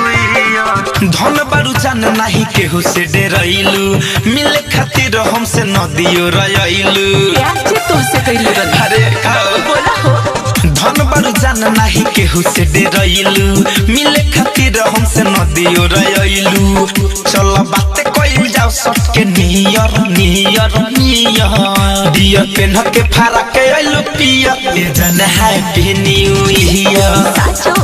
धन बारू जान नाही केहू से डेरू मिले खातिर हमसे नदियो रैलू धन बारू जान नाही केहू से डेरैलू मिले खातिर हमसे नदियो रैलू चल बात कइल जाओ सबके नियर नियर नियर। दिया पेन के फारा के अइलू पिया ए जन हैप्पी न्यू ईयर साचो।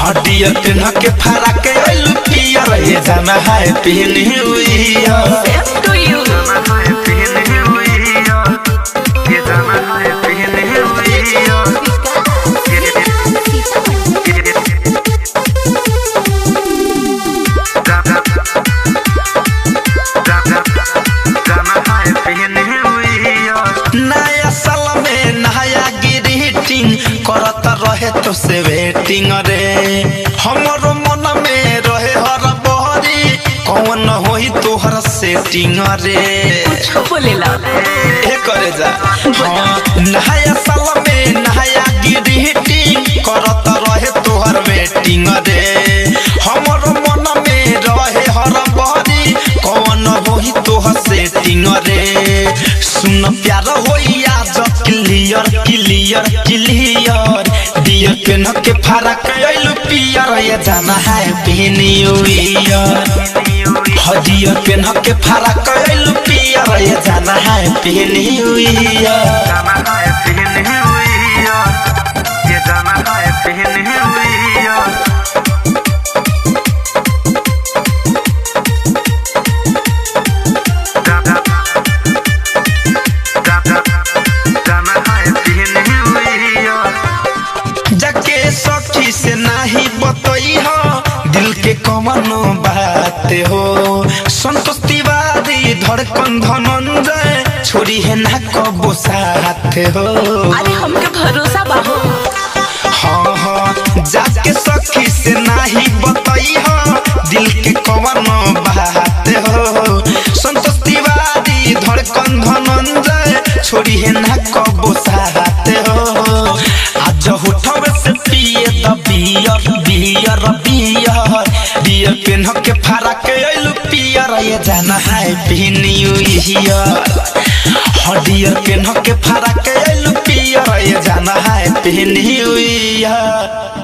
हड्डिया पेन के फारा के अइलू पिया ए जन happy new year same to you करत रहे तो से वेटिंग रे हमरो मन में रहे हर बहरी। कौन होई तोहर सेटिंग रे कुछ बोलेला ए करे जा। हाँ, नया साल में नया ग्रीटिंग करत रहे तोहर वेटिंग रे हमरो मन में रहे हर बहरी। कौन होई तोहर सेटिंग रे सुन प्यार होई आज क्लियर क्लियर क्लियर दियर के फरक अइलू पियर जाना है न्यू ईयर हदियर के फरक अइलू पियर जाना है न्यू के कमनो बात हो। संतोष तिवारी धड़कन धनंजय छोरी है ना कबो साथ हो। अरे हमके भरोसा बाहो हाँ। हाँ जाके सखी से नाही बतई हो। दिल के कमनो बात हो। संतोष तिवारी धड़कन धनंजय छोरी है ना कबो साथ हो। आज होठवे से पिए द बियर बियर बियर। बियर पेन के फारा के अइलू पियर ये जाना है न्यू ईयर हडियर पेन के फारा के अइलू पियर ये जाना है न्यू ईयर